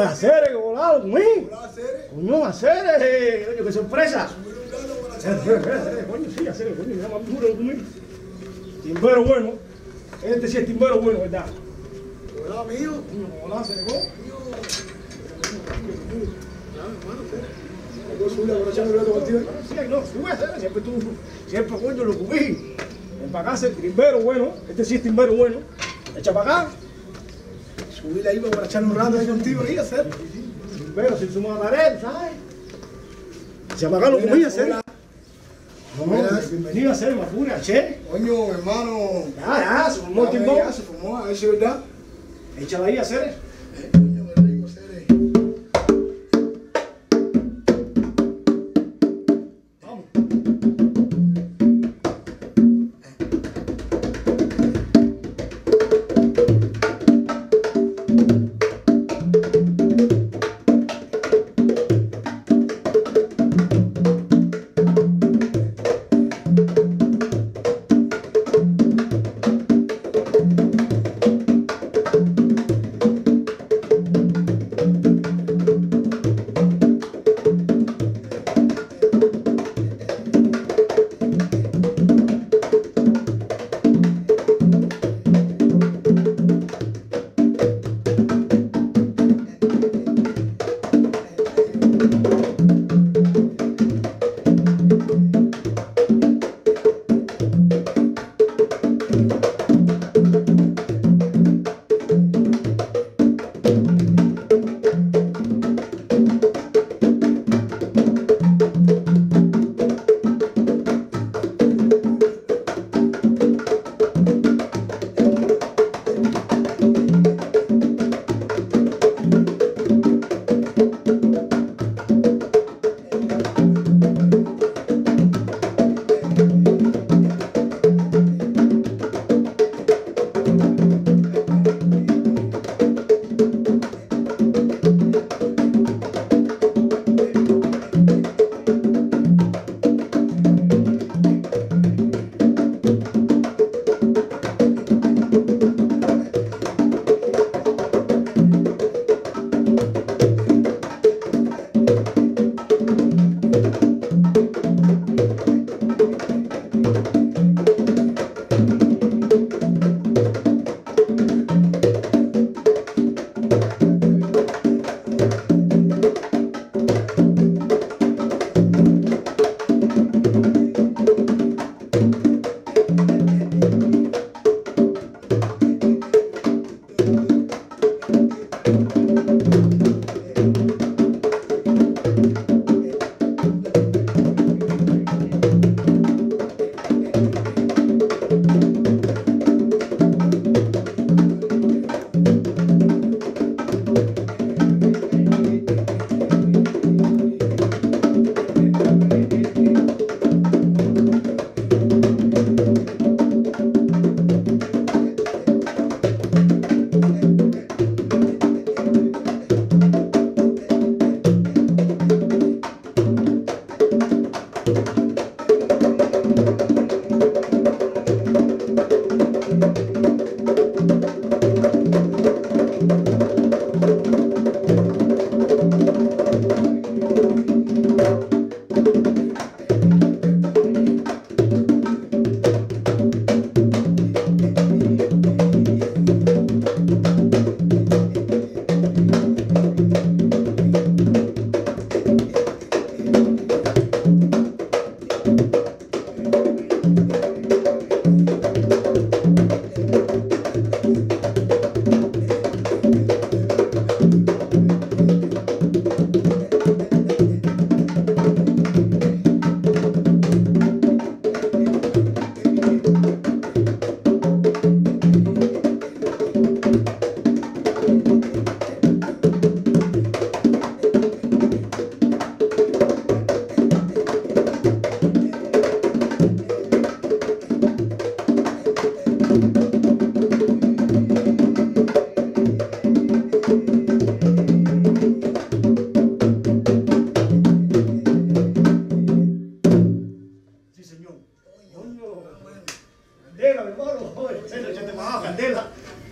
Pues hacer, volado, conmigo. Coño, hacer, eh, coño, qué sorpresa. Coño, sí, hacer, coño, me más duro. Timbero bueno. Este sí es timbero bueno, ¿verdad? Hola, mío. Hola, se negó. Siempre tú, siempre coño lo cubrí. Ven para acá, el timbero bueno. Este sí es timbero bueno. Echa para acá. Subir ahí para echar un rato ahí contigo ahí, hacer. Timbero sin su mamarel, ¿sabes? Echa para acá lo cubrí, hacer. No, bienvenido a hacer Mapura, che. Coño, hermano. Ya, ya, se formó el se formó, a ver si es verdad. Échala ahí a hacer.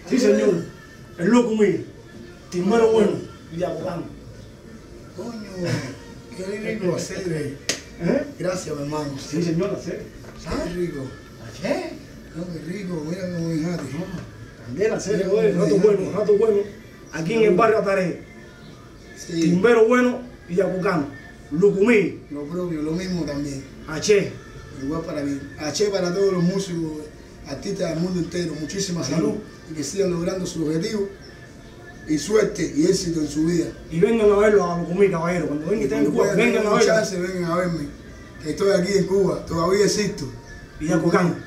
Sí, señor. El loco mío. Timbero bueno. Y de abogado. Coño, qué rico hacer. eh. ¿Eh? Gracias, mi hermano. Sí, señor, la sé. Qué rico. ¿Qué? No, qué rico. Mira cómo mijate. También la sé, güey. Rato bueno, rato bueno. Aquí en el barrio Ataré. Sí, Timbero bueno y Yacucán. Lucumí, lo propio, lo mismo también. H. Igual para mí. H para todos los músicos, artistas del mundo entero. Muchísima salud y que sigan logrando su objetivo. Y suerte y éxito en su vida. Y vengan a verlo a Lucumí, caballero. Cuando vengan y estén en Cuba, vengan a verlo. chance, vengan a verme. Que estoy aquí en Cuba, todavía existo. Y Yacucán.